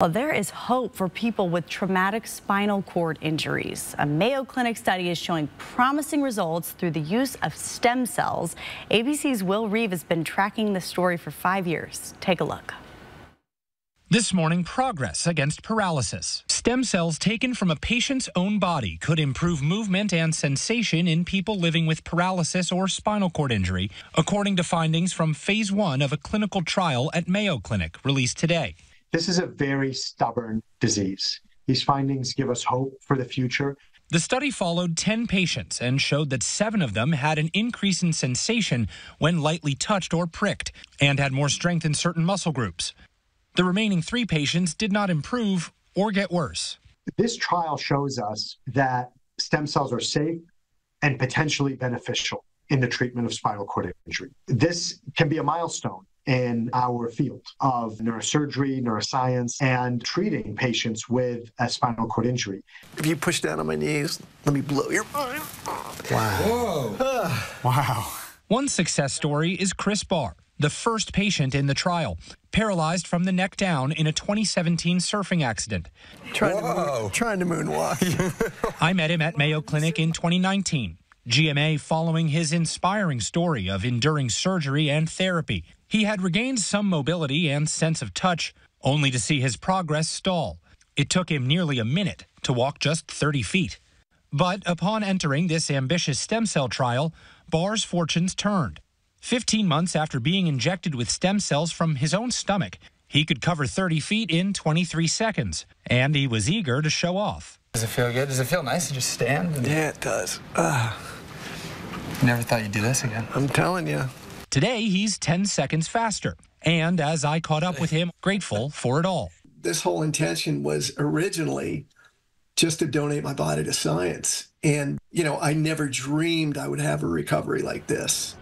Well, there is hope for people with traumatic spinal cord injuries. A Mayo Clinic study is showing promising results through the use of stem cells. ABC's Will Reeve has been tracking the story for five years. Take a look. This morning, progress against paralysis. Stem cells taken from a patient's own body could improve movement and sensation in people living with paralysis or spinal cord injury, according to findings from phase one of a clinical trial at Mayo Clinic released today. This is a very stubborn disease. These findings give us hope for the future. The study followed 10 patients and showed that seven of them had an increase in sensation when lightly touched or pricked and had more strength in certain muscle groups. The remaining three patients did not improve or get worse. This trial shows us that stem cells are safe and potentially beneficial in the treatment of spinal cord injury. This can be a milestone in our field of neurosurgery, neuroscience, and treating patients with a spinal cord injury. If you push down on my knees, let me blow your mind. Wow. Whoa. wow. One success story is Chris Barr, the first patient in the trial, paralyzed from the neck down in a 2017 surfing accident. Trying, to, moon, trying to moonwalk. I met him at Mayo Clinic in 2019. GMA following his inspiring story of enduring surgery and therapy. He had regained some mobility and sense of touch, only to see his progress stall. It took him nearly a minute to walk just 30 feet. But upon entering this ambitious stem cell trial, Barr's fortunes turned. 15 months after being injected with stem cells from his own stomach, he could cover 30 feet in 23 seconds, and he was eager to show off. Does it feel good? Does it feel nice to just stand? And... Yeah, it does. Uh, never thought you'd do this again. I'm telling you. Today, he's 10 seconds faster. And as I caught up with him, grateful for it all. This whole intention was originally just to donate my body to science. And, you know, I never dreamed I would have a recovery like this.